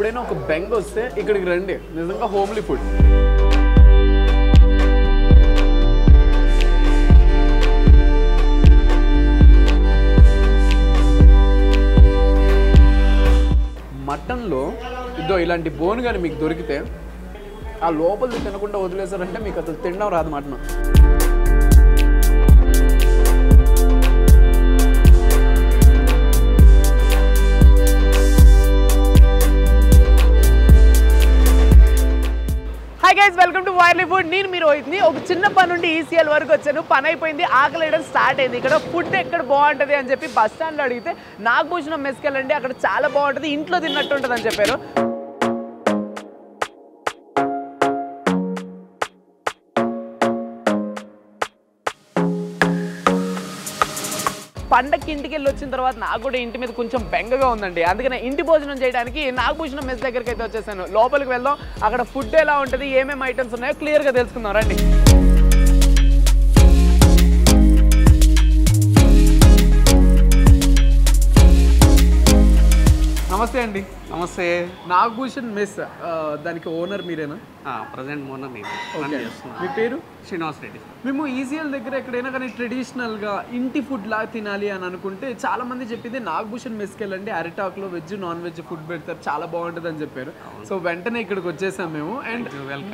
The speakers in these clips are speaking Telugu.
ఎప్పుడైనా ఒక బెంగ్ వస్తే ఇక్కడికి రండి. నిజంగా హోమ్లీ ఫుడ్. మటన్లో ఇదో ఇలాంటి బోన్ కానీ మీకు దొరికితే ఆ లోపలిది తినకుండా వదిలేశారంటే మీకు అసలు తినడం రాదు మటన్. గైస్ వెల్కమ్ టు వైర్లీవుడ్ నేను మీరు రోహిత్ని. ఒక చిన్న పని నుండి ఈసీఎల్ వరకు వచ్చాను. పని అయిపోయింది. ఆకలి వేయడం స్టార్ట్ అయింది. ఇక్కడ ఫుడ్ ఎక్కడ బాగుంటుంది అని చెప్పి బస్ స్టాండ్లో అడిగితే నాగభూషణం మెస్కెళ్ళండి అక్కడ చాలా బాగుంటుంది. ఇంట్లో తిన్నట్టు ఉంటుంది అని చెప్పారు. పండక్కి ఇంటికి వెళ్ళి వచ్చిన తర్వాత నాకు కూడా ఇంటి మీద కొంచెం బెంగగా ఉందండి. అందుకనే ఇంటి భోజనం చేయడానికి నాగభూషణం మెస్ దగ్గరికి అయితే వచ్చేసాను. లోపలికి వెళ్దాం. అక్కడ ఫుడ్ ఎలా ఉంటుంది? ఏమేమి ఐటమ్స్ ఉన్నాయో క్లియర్గా తెలుసుకుందాం. రండి. నమస్తే అండి. నమస్తే. నాగభూషణ్ మెస్ దానికి ఓనర్ మీరేనా? ప్రజెంట్ మొన్న నేను మీ పేరు? శ్రీనివాస్ రెడ్డి. మేము ఈజీఎల్ దగ్గర ఎక్కడైనా కానీ ట్రెడిషనల్గా ఇంటి ఫుడ్ లాగా తినాలి అని అనుకుంటే చాలా మంది చెప్పింది నాగభూషణ్ మెస్కి వెళ్ళండి అరిటాక్లో వెజ్ నాన్ వెజ్ ఫుడ్ పెడతారు చాలా బాగుంటుంది అని చెప్పారు సో వెంటనే ఇక్కడికి వచ్చేసాం మేము. అండ్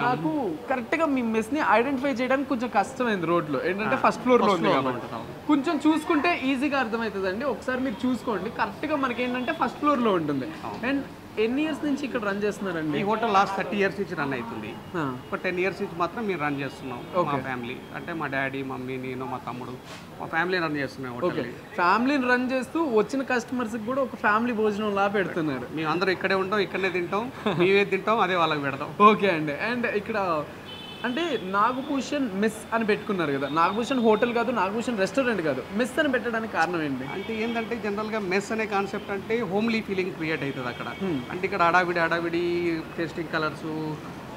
నాకు కరెక్ట్గా మీ మెస్ని ఐడెంటిఫై చేయడానికి కొంచెం కష్టమైంది రోడ్లో. ఏంటంటే ఫస్ట్ ఫ్లోర్లో ఉంది కొంచెం చూసుకుంటే ఈజీగా అర్థమవుతుంది అండి ఒకసారి మీరు చూసుకోండి. కరెక్ట్గా మనకి ఏంటంటే ఫస్ట్ ఫ్లోర్లో ఉంటుంది. అండ్ ఎన్ని ఇయర్స్ నుంచి ఇక్కడ రన్ చేస్తున్నారండి? ఈ హోటల్ లాస్ట్ థర్టీ ఇయర్స్ నుంచి రన్ అవుతుంది. ఒక టెన్ ఇయర్స్ నుంచి మాత్రం మేము రన్ చేస్తున్నాం మా ఫ్యామిలీ. అంటే మా డాడీ మమ్మీ నేను మా తమ్ముడు మా ఫ్యామిలీ రన్ చేస్తున్నాం ఓకే. ఫ్యామిలీని రన్ చేస్తూ వచ్చిన కస్టమర్స్కి కూడా ఒక ఫ్యామిలీ భోజనం లా పెడుతున్నారు. మేము అందరూ ఇక్కడే ఉంటాం ఇక్కడనే తింటాం మేమే తింటాం అదే వాళ్ళకి పెడతాం. ఓకే అండి. అండ్ ఇక్కడ అంటే నాగభూషణ్ మిస్ అని పెట్టుకున్నారు కదా. నాగభూషణ్ హోటల్ కాదు నాగభూషణ్ రెస్టారెంట్ కాదు. మిస్ అని పెట్టడానికి కారణం ఏంటి? అంటే ఏంటంటే జనరల్గా మెస్ అనే కాన్సెప్ట్ అంటే హోమ్లీ ఫీలింగ్ క్రియేట్ అవుతుంది అక్కడ. అంటే ఇక్కడ అడావిడి అడావిడి టేస్టింగ్ కలర్స్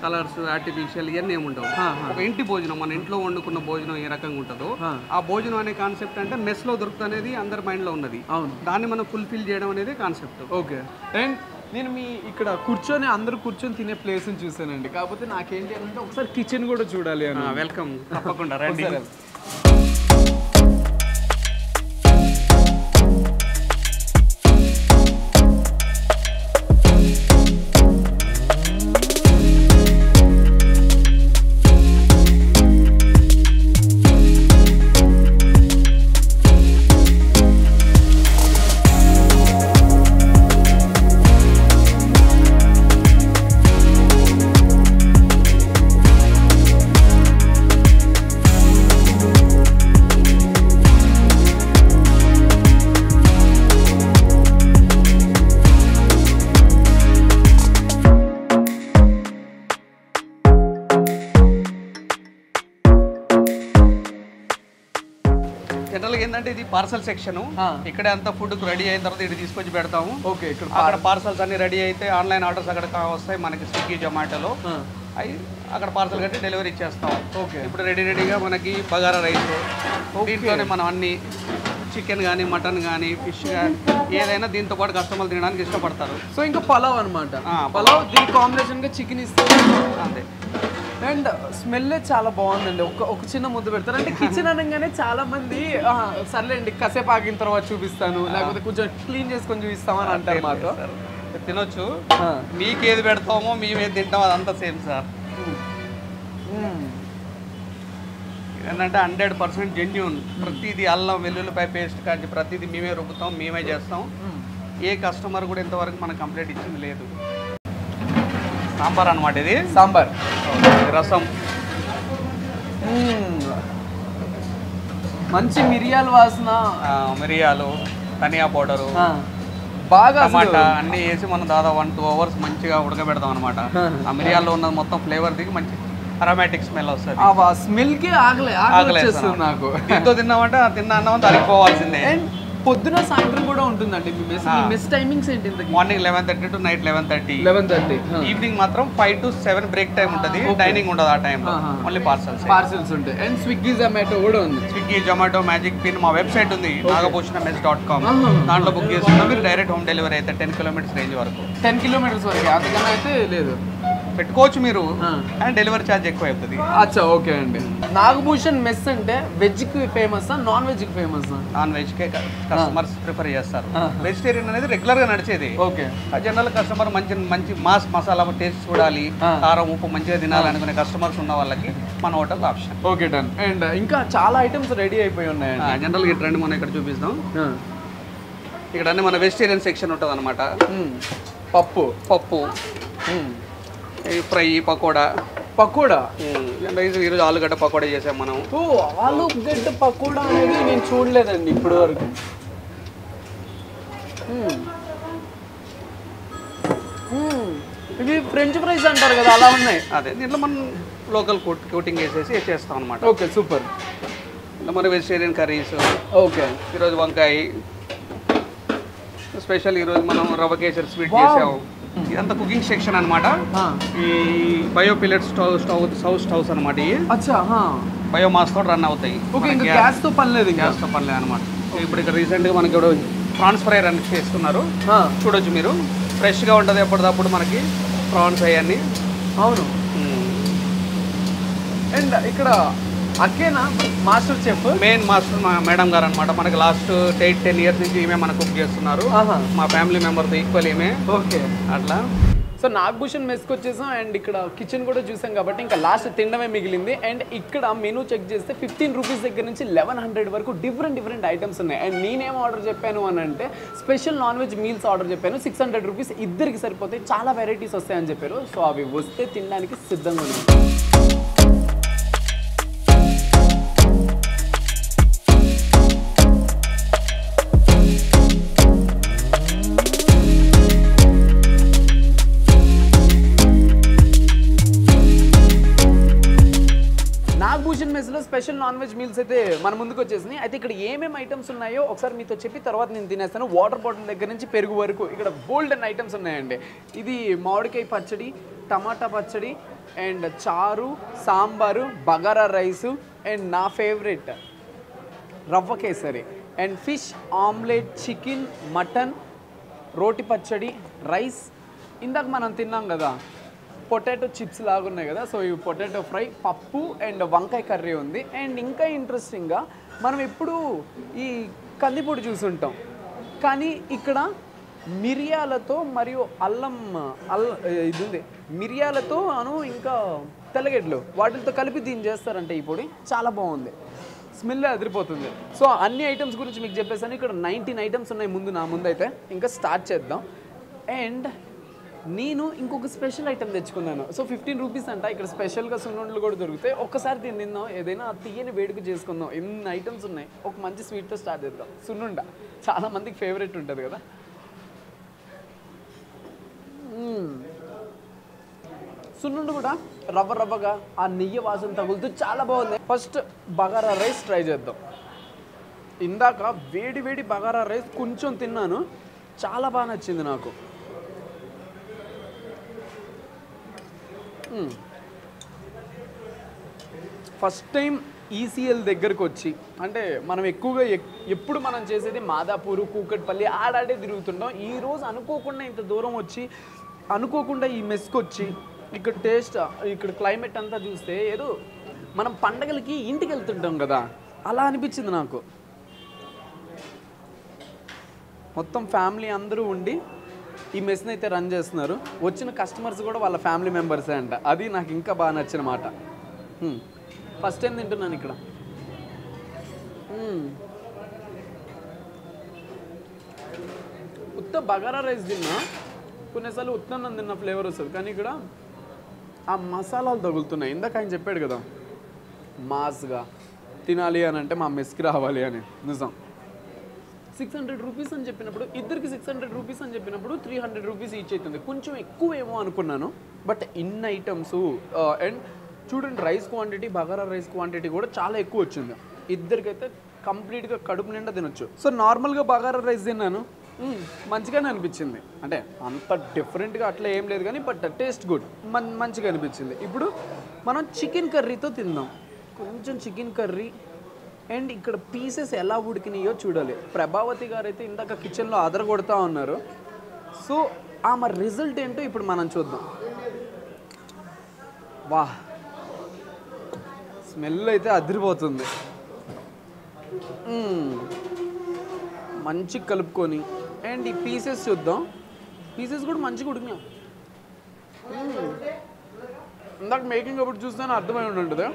కలర్స్ ఆర్టిఫిషియల్ ఇవన్నీ ఏమి ఉండవు. ఒక ఇంటి భోజనం మన ఇంట్లో వండుకున్న భోజనం ఏ రకంగా ఉంటుందో ఆ భోజనం అనే కాన్సెప్ట్ అంటే మెస్లో దొరుకుతుంది అందరి మైండ్లో ఉన్నది. అవును. దాన్ని మనం ఫుల్ఫిల్ చేయడం అనేది కాన్సెప్ట్ ఓకే. అండ్ నేను మీ ఇక్కడ కూర్చొని అందరూ కూర్చొని తినే ప్లేస్ని చూసానండి కాకపోతే నాకేంటి అంటే ఒకసారి కిచెన్ కూడా చూడాలి అని. వెల్కమ్ తప్పకుండా రండి. జనరల్గా ఏంటంటే ఇది పార్సల్ సెక్షన్. ఇక్కడే అంతా ఫుడ్ రెడీ అయిన తర్వాత ఇటు తీసుకొచ్చి పెడతాము. ఓకే ఇక్కడ అక్కడ పార్సల్స్ అన్ని రెడీ అయితే ఆన్లైన్ ఆర్డర్స్ అక్కడ వస్తాయి మనకి స్విగ్గీ జొమాటోలో. అవి అక్కడ పార్సల్ కట్టి డెలివరీ ఇచ్చేస్తాం. ఓకే. ఇప్పుడు రెడీ రెడీగా మనకి బగారా రైస్. దీంట్లోనే మనం అన్ని చికెన్ కానీ మటన్ కానీ ఫిష్ కానీ ఏదైనా దీంతో పాటు కస్టమర్లు తినడానికి ఇష్టపడతారు. సో ఇంకా పలావ్ అనమాట పలావ్ దీని కాంబినేషన్గా చికెన్ ఇస్తే అంతే. అండ్ స్మెల్ చాలా బాగుందండి. ఒక ఒక చిన్న ముద్ద పెడతారు. అంటే కిచెన్ అనగానే చాలా మంది "ఆ, సర్లేండి కాసేపు ఆగిన తర్వాత చూపిస్తాను. లేకపోతే కొంచెం క్లీన్ చేసుకొని చూపిస్తామని అంటారు మాతో. తినొచ్చు. మీకు ఏది పెడతామో మేము ఏది తింటామో అదంతా సేమ్ సార్. ఏంటంటే హండ్రెడ్ పర్సెంట్ జెన్యున్. ప్రతిదీ అల్లం వెల్లుల్లిపాయ పేస్ట్ కానీ ప్రతిదీ మేమే రుబ్బుతాం మేమే. చేస్తాం. ఏ కస్టమర్ కూడా ఇంతవరకు మనకు కంప్లైంట్ ఇచ్చింది లేదు. సాంబార్ అనమాట ఇది. సాంబార్. రసం. మంచి మిరియాల వాసన. మిరియాలు ధనియా పౌడరు బాగా టమాటా అన్నీ వేసి మనం దాదాపు వన్ టూ అవర్స్ మంచిగా ఉడకబెడతాం అనమాట ఆ మిరియాల్లో ఉన్న మొత్తం ఫ్లేవర్ దిగి మంచి అరోమాటిక్ స్మెల్ వస్తుంది. ఆ స్మెల్కి ఆగలే వచ్చేస్తుంది నాకు. దీంతో తిన్నామంటే తిన్న అన్నం తరిగిపోవాల్సిందే అండ్ పొద్దున సాయంత్రం కూడా ఉంటుందండి. మీ మెస్ మీ మెస్ టైమింగ్స్ ఏంటి ఇంతకి? Morning eleven thirty to night eleven thirty eleven thirty evening మాత్రం five to seven break time ఉంటుంది. డైనింగ్ ఉండదు ఆ టైంలో. ఓన్లీ పార్సల్స్ పార్సల్స్ ఉంటాయి. అండ్ స్విగ్గీ జొమాటో కూడా ఉంది. స్విగ్గీ జొమాటో మ్యాజిక్ పిన్ మా వెబ్సైట్ ఉంది. Nagabhushana mess dot com. దాంట్లో బుక్ చేసుకున్నా మీరు డైరెక్ట్ హోమ్ డెలివరీ అయితే టెన్ కిలోమీటర్స్ రేంజ్ వరకు. టెన్ కిలోమీటర్స్ వరకు. అంతకన్నా అయితే లేదు. పెట్టుకోవచ్చు మీరు. అండ్ డెలివరీ ఛార్జ్ ఎక్కువ అవుతుంది అచ్చా ఓకే అండి. నాగభూషణ్ మెస్ అంటే వెజ్కి ఫేమస్ నాన్ వెజ్కి ఫేమస్? నాన్ వెజ్ కే కస్టమర్స్ ప్రిఫర్ చేస్తారు. వెజిటేరియన్ అనేది రెగ్యులర్గా నడిచేది. ఓకే. జనరల్ కస్టమర్ మంచి మంచి మాస్ మసాలా టేస్ట్ చూడాలి. కారం ఉప్పు మంచిగా తినాలి అనుకునే కస్టమర్స్ ఉన్న వాళ్ళకి మన hotel option okay done and ఇంకా చాలా ఐటమ్స్ రెడీ అయిపోయి ఉన్నాయండి. జనరల్గా రండి మనం ఇక్కడ చూపిస్తాం. ఇక్కడ అన్ని మన వెజిటేరియన్ సెక్షన్ ఉంటుంది అనమాట. పప్పు పప్పు ఫ్రై పకోడా. పకోడా? అంటే ఇది ఈరోజు ఆలుగడ్డ పకోడా చేసాం మనం. ఓ ఆలుగడ్డ పకోడా అనేది నేను చూడలేదండి ఇప్పటి వరకు. ఇవి ఫ్రెంచ్ ఫ్రైస్ అంటారు కదా అలా ఉన్నాయి. అదే దీంట్లో మనం లోకల్ కోటింగ్ వేసేసి చేస్తాం అనమాట ఓకే సూపర్. ఇలా మన వెజిటేరియన్ కర్రీస్. ఓకే. ఈరోజు వంకాయ. స్పెషల్ ఈరోజు మనం రవ్వ కేసరి స్వీట్ Wow. ఇదంతా కుకింగ్ సెక్షన్ అనమాట ఈ bio pellet stove stove stove stoves అనమాట ఇవి. అచ్చా బయోమాస్ తోటి రన్ అవుతాయి. గ్యాస్తో పని లేదు ఇంకా? గ్యాస్తో పనిలే అనమాట ఇప్పుడు ఇక్కడ రీసెంట్గా మనకి ఇక్కడ ప్రాన్స్ ఫ్రై రన్ చేస్తున్నారు చూడొచ్చు మీరు. ఫ్రెష్గా ఉంటుంది ఎప్పటికప్పుడు మనకి ప్రాన్స్ అవన్నీ. అవును. అండ్ ఇక్కడ అక్కేనా? Master chef? మెయిన్ మాస్టర్ మా మేడం గారు అనమాట మనకి లాస్ట్ ఎయిట్ టెన్ ఇయర్స్ నుంచి ఈమె మనకు కుక్ చేస్తున్నారు. మా ఫ్యామిలీ మెంబర్తో ఈక్వల్ ఈమె. ఓకే. అట్లా. సో నాగభూషణ్ మెస్కి వచ్చేసాం అండ్ ఇక్కడ కిచెన్ కూడా చూసాం కాబట్టి ఇంకా లాస్ట్ తినడమే మిగిలింది. అండ్ ఇక్కడ మెనూ చెక్ చేస్తే ఫిఫ్టీన్ రూపీస్ దగ్గర నుంచి లెవెన్ హండ్రెడ్ వరకు డిఫరెంట్ డిఫరెంట్ ఐటమ్స్ ఉన్నాయి. అండ్ నేనేం ఆర్డర్ చెప్పాను అని అంటే special non veg meals order చెప్పాను. సిక్స్ హండ్రెడ్ రూపీస్ ఇద్దరికి సరిపోతాయి చాలా వెరైటీస్ వస్తాయని చెప్పారు. సో అవి వస్తే తినడానికి సిద్ధంగా ఉన్నాయి నాన్ వెజ్ మీల్స్ అయితే మన ముందుకు వచ్చేసినాయి. అయితే ఇక్కడ ఏమేమి ఐటమ్స్ ఉన్నాయో ఒకసారి మీతో చెప్పి తర్వాత నేను తినేస్తాను. వాటర్ బాటిల్ దగ్గర నుంచి పెరుగు వరకు ఇక్కడ గోల్డెన్ ఐటమ్స్ ఉన్నాయండి. ఇది మామిడికాయ పచ్చడి టమాటా పచ్చడి అండ్ చారు సాంబారు బగారా రైసు అండ్ నా favourite rava kesari and fish omelette chicken mutton రోటి పచ్చడి రైస్ ఇందాక మనం తిన్నాం కదా పొటాటో చిప్స్ లాగా ఉన్నాయి కదా సో ఈ పొటాటో ఫ్రై పప్పు అండ్ వంకాయ కర్రీ ఉంది. అండ్ ఇంకా ఇంట్రెస్టింగ్గా మనం ఎప్పుడు ఈ కందిపొడి చూసుంటాం కానీ ఇక్కడ మిరియాలతో మరియు అల్లం అల్ల ఇది ఉంది. మిరియాలతో అను ఇంకా తెల్లగడ్డలు వాటితో కలిపి దీన్ని చేస్తారంటే ఈ పొడి చాలా బాగుంది. స్మెల్ అదిరిపోతుంది. సో అన్ని ఐటమ్స్ గురించి మీకు చెప్పేసాను. ఇక్కడ నైన్టీన్ ఐటమ్స్ ఉన్నాయి ముందు నా ముందు అయితే ఇంకా స్టార్ట్ చేద్దాం. అండ్ నేను ఇంకొక స్పెషల్ ఐటమ్ తెచ్చుకున్నాను. సో ఫిఫ్టీన్ రూపీస్ అంట. ఇక్కడ స్పెషల్గా సున్నుండలు కూడా దొరుకుతాయి. ఒక్కసారి దీన్ని తిందాం ఏదైనా తీయని వేడుక చేసుకుందాం. ఎన్ని ఐటమ్స్ ఉన్నాయి? ఒక మంచి స్వీట్తో స్టార్ట్ చేద్దాం. సున్నుండ. చాలా మందికి ఫేవరెట్ ఉంటుంది కదా. Hmm. మ్మ్. సున్నుండు కూడా రవ్వ రవ్వగా ఆ నెయ్యి వాసన తగులుతూ చాలా బాగుంది. ఫస్ట్ బగారా రైస్ ట్రై చేద్దాం. ఇందాక వేడి వేడి బగారా రైస్ కొంచెం తిన్నాను. చాలా బాగా నచ్చింది నాకు. ఫస్ట్ టైం ఈసీఎల్ దగ్గరకు వచ్చి అంటే మనం ఎక్కువగా ఎక్- ఎప్పుడు మనం చేసేది మాదాపూరు కూకట్పల్లి ఆడాడే తిరుగుతుంటాం. ఈ రోజు అనుకోకుండా ఇంత దూరం వచ్చి అనుకోకుండా ఈ మెస్కి వచ్చి ఇక్కడ టేస్ట్ ఇక్కడ క్లైమేట్ అంతా చూస్తే ఏదో మనం పండగలకి ఇంటికి వెళ్తుంటాం కదా అలా అనిపించింది నాకు. మొత్తం ఫ్యామిలీ అందరూ ఉండి ఈ మెస్ని అయితే రన్ చేస్తున్నారు. వచ్చిన కస్టమర్స్ కూడా వాళ్ళ ఫ్యామిలీ మెంబర్సే అంట. అది నాకు ఇంకా బాగా నచ్చిన మాట. ఫస్ట్ టైం తింటున్నాను ఇక్కడ? ఉత్త బగారా రైస్ తిన్నా. కొన్నిసార్లు ఉత్తన్నం తిన్న ఫ్లేవర్ వస్తుంది. కానీ ఇక్కడ ఆ మసాలాలు తగులుతున్నాయి. ఇందాక ఆయన చెప్పాడు కదా మాస్గా తినాలి అని అంటే మా మెస్కి రావాలి అని. నిజం. సిక్స్ హండ్రెడ్ రూపీస్ అని చెప్పినప్పుడు ఇద్దరికి సిక్స్ హండ్రెడ్ రూపీస్ అని చెప్పినప్పుడు త్రీ హండ్రెడ్ రూపీస్ ఈచ్ అవుతుంది. కొంచెం ఎక్కువ ఏమో అనుకున్నాను బట్ ఇన్ ఐటమ్స్ అండ్ చూడండి rice quantity bagara rice quantity కూడా చాలా ఎక్కువ వచ్చింది. ఇద్దరికైతే కంప్లీట్గా కడుపు నిండా తినొచ్చు. సో నార్మల్గా బగారా రైస్ తిన్నాను. మంచిగానే అనిపించింది. అంటే అంత డిఫరెంట్గా అట్లా ఏం లేదు కానీ బట్ టేస్ట్ గుడ్ మన్ మంచిగా అనిపించింది. ఇప్పుడు మనం చికెన్ కర్రీతో తిందాం. కొంచెం చికెన్ కర్రీ అండ్ ఇక్కడ పీసెస్ ఎలా ఉడికినాయో చూడాలి. ప్రభావతి గారు అయితే ఇందాక కిచెన్లో అదరగొడతా ఉన్నారు. సో ఆమె రిజల్ట్ ఏంటో ఇప్పుడు మనం చూద్దాం. వా స్మెల్ అయితే అదిరిపోతుంది. మంచి కలుపుకొని అండ్ ఈ పీసెస్ చూద్దాం. పీసెస్ కూడా మంచిగా ఉడికినాం ఇందాక మేకింగ్ అప్పుడు చూస్తే అర్థమై ఉంటుంది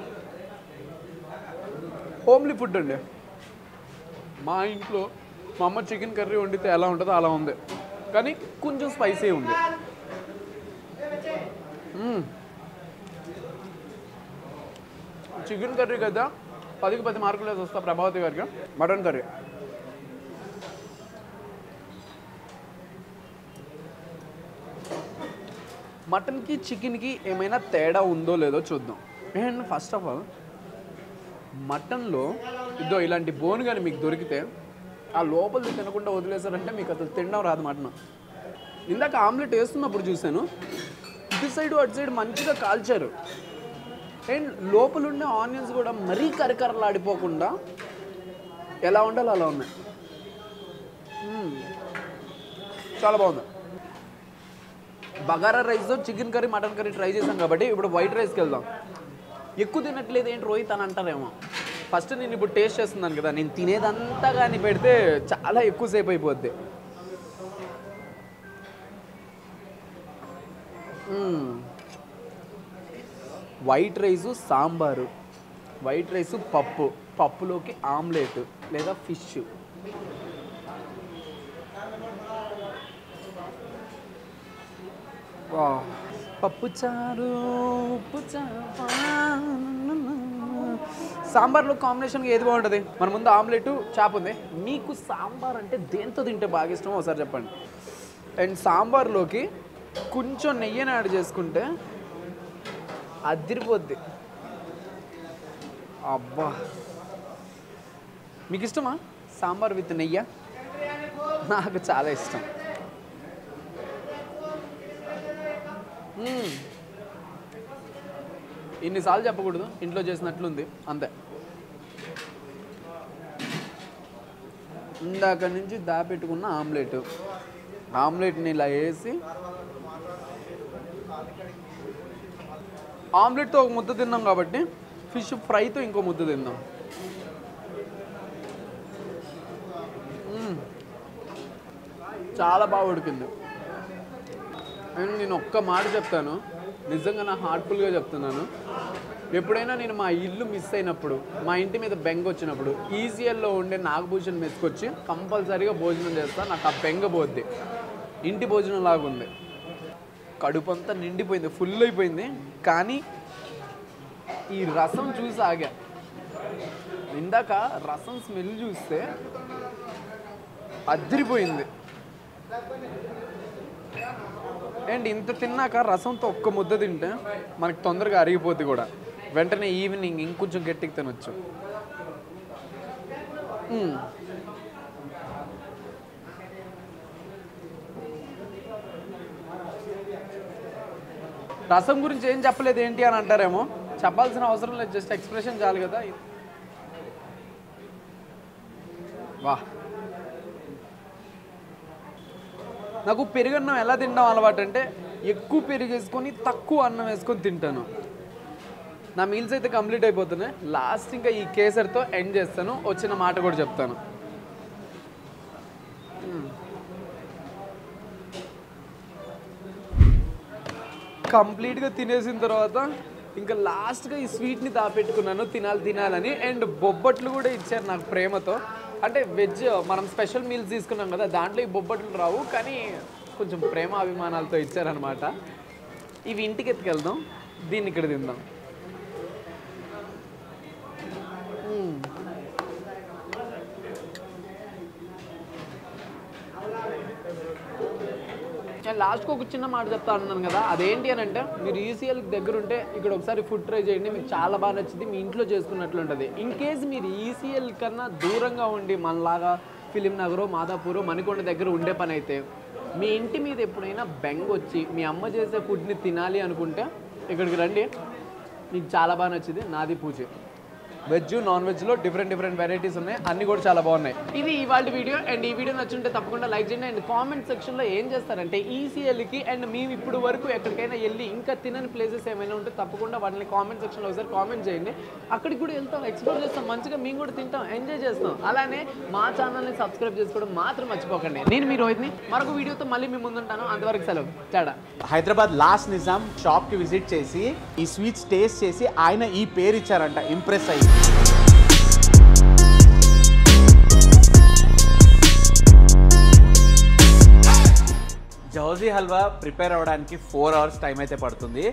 హోమ్లీ ఫుడ్ అండి. మా ఇంట్లో మా అమ్మ చికెన్ కర్రీ వండితే ఎలా ఉంటుందో అలా ఉంది. కానీ కొంచెం స్పైసీ ఉంది. చికెన్ కర్రీ కదా పదికి పది మార్కులు వేసి వస్తా ప్రభావతి గారికి. Mutton curry. మటన్కి చికెన్కి ఏమైనా తేడా ఉందో లేదో చూద్దాం. అండ్ ఫస్ట్ ఆఫ్ ఆల్ మటన్లో ఇదో ఇలాంటి బోన్ కానీ మీకు దొరికితే ఆ లోపలిది తినకుండా వదిలేశారంటే మీకు అసలు తినడం రాదు మటన్. ఇందాక ఆమ్లెట్ వేస్తున్నప్పుడు చూశాను. ఇటు సైడ్ అటు సైడ్ మంచిగా కాల్చారు. అండ్ లోపల ఉండే ఆనియన్స్ కూడా మరీ కరకరలాడిపోకుండా ఎలా ఉండాలో అలా ఉన్నాయి. చాలా బాగుంది. Bagara rice chicken curry mutton curry try చేసాం కాబట్టి ఇప్పుడు వైట్ రైస్కి వెళ్దాం. ఎక్కువ తినట్లేదు ఏంటి రోహిత్ అని అంటారేమో. ఫస్ట్ నేను ఇప్పుడు టేస్ట్ చేస్తున్నాను కదా నేను తినేదంతా కానీ పెడితే చాలా ఎక్కువసేపు అయిపోద్ది. Hmm. White rice sambar. White rice పప్పు. పప్పులోకి ఆమ్లెట్ లేదా ఫిష్ పప్పు పప్పుచారు ఉప్పు సాంబార్లో కాంబినేషన్గా ఏది బాగుంటుంది? మన ముందు ఆమ్లెట్ చేప ఉంది. మీకు సాంబార్ అంటే దేంతో తింటే బాగా ఇష్టమో ఒకసారి చెప్పండి. అండ్ సాంబార్లోకి కొంచెం నెయ్యిని యాడ్ చేసుకుంటే అదిరిపోద్ది. అబ్బా. మీకు ఇష్టమా? సాంబార్ విత్ నెయ్యి? నాకు చాలా ఇష్టం. ఇన్నిసార్లు చెప్పకూడదు ఇంట్లో చేసినట్లుంది అంతే. ఇందాక నుంచి దాపెట్టుకున్న ఆమ్లెట్. ఆమ్లెట్ని ఇలా వేసి ఆమ్లెట్తో ఒక ముద్ద తిన్నాం కాబట్టి ఫిష్ ఫ్రైతో ఇంకో ముద్ద తిందాం. చాలా బాగా ఉడికింది. అండ్ నేను ఒక్క మాట చెప్తాను. నిజంగా నా హార్ట్ఫుల్గా చెప్తున్నాను. ఎప్పుడైనా నేను మా ఇల్లు మిస్ అయినప్పుడు మా ఇంటి మీద బెంగ వచ్చినప్పుడు ఈజీఎల్లో ఉండే నాగభూషణ్ మెస్కొచ్చి కంపల్సరీగా భోజనం చేస్తా. నాకు ఆ బెంగ పోద్ది. ఇంటి భోజనం లాగా ఉంది. కడుపు అంతా నిండిపోయింది ఫుల్ అయిపోయింది. కానీ ఈ రసం చూసి ఆగా. ఇందాక రసం స్మెల్ చూస్తే అదిరిపోయింది. అండ్ ఇంత తిన్నాక రసంతో ఒక్క ముద్ద తింటే మనకి తొందరగా అరిగిపోద్ది కూడా. వెంటనే ఈవినింగ్ ఇంకొంచెం గట్టికి తినొచ్చు. రసం గురించి ఏం చెప్పలేదు ఏంటి అని అంటారేమో? చెప్పాల్సిన అవసరం లేదు జస్ట్ ఎక్స్ప్రెషన్ చాలు కదా. వాహ్ నాకు పెరుగన్నం ఎలా తినడం అలవాటు అంటే ఎక్కువ పెరుగు వేసుకొని తక్కువ అన్నం వేసుకొని తింటాను. నా మీల్స్ అయితే కంప్లీట్ అయిపోతున్నాయి. లాస్ట్ ఇంకా ఈ కేసర్తో ఎండ్ చేస్తాను. వచ్చిన మాట కూడా చెప్తాను. Hmm. కంప్లీట్గా తినేసిన తర్వాత ఇంకా లాస్ట్గా ఈ స్వీట్ని దాపెట్టుకున్నాను. తినాలి తినాలని అండ్ బొబ్బట్లు కూడా ఇచ్చారు నాకు ప్రేమతో. అంటే వెజ్ మనం స్పెషల్ మీల్స్ తీసుకున్నాం కదా దాంట్లో ఈ బొబ్బట్లు రావు కానీ కొంచెం ప్రేమ అభిమానాలతో ఇచ్చారనమాట ఇవి ఇంటికి ఎత్తుకెళ్దాం దీన్ని ఇక్కడ తిందాం. నేను లాస్ట్కి ఒక చిన్న మాట చెప్తా అన్నాను కదా అదేంటి అని అంటే మీరు ఈసీఎల్ దగ్గర ఉంటే ఇక్కడ ఒకసారి ఫుడ్ ట్రై చేయండి మీకు చాలా బాగా నచ్చింది మీ ఇంట్లో చేసుకున్నట్లు ఉంటుంది. ఇన్ కేస్ మీరు ఈసీఎల్ కన్నా దూరంగా ఉండి మనలాగా ఫిలిం నగరో మాదాపూరు మణికొండ దగ్గర ఉండే పని అయితే మీ ఇంటి మీద ఎప్పుడైనా బెంగ వచ్చి మీ అమ్మ చేసే ఫుడ్ని తినాలి అనుకుంటే ఇక్కడికి రండి. మీకు చాలా బాగా నచ్చింది నాది పూజ. వెజ్ నాన్ వెజ్లో డిఫరెంట్ డిఫరెంట్ వెరైటీస్ ఉన్నాయి. అన్ని కూడా చాలా బాగున్నాయి. ఇది ఇవాళ వీడియో అండ్ ఈ వీడియో నచ్చుంటే తప్పకుండా లైక్ చేయండి. అండ్ కామెంట్ సెక్షన్లో ఏం చేస్తారంటే ఈసీఎల్కి అండ్ మేము ఇప్పుడు వరకు ఎక్కడికైనా వెళ్ళి ఇంకా తినని ప్లేసెస్ ఏమైనా ఉంటే తప్పకుండా వాటిని కామెంట్ సెక్షన్లో ఒకసారి కామెంట్ చేయండి. అక్కడికి కూడా వెళ్తాం ఎక్స్ప్లోర్ చేస్తాం మంచిగా మేము కూడా తింటాం ఎంజాయ్ చేస్తాం. అలానే మా ఛానల్ని సబ్స్క్రైబ్ చేసుకోవడం మాత్రం మర్చిపోకండి. నేను మీ రోహిత్ని మరొక వీడియోతో మళ్ళీ మీ ముందుంటాను. అంతవరకు సెలవు. చాడా హైదరాబాద్ లాస్ట్ నిజాం షాప్కి విజిట్ చేసి ఈ స్వీట్స్ టేస్ట్ చేసి ఆయన ఈ పేరు ఇచ్చారంట. ఇంప్రెస్ అయ్యి. జౌజీ హల్వా ప్రిపేర్ అవ్వడానికి ఫోర్ అవర్స్ టైం అయితే పడుతుంది.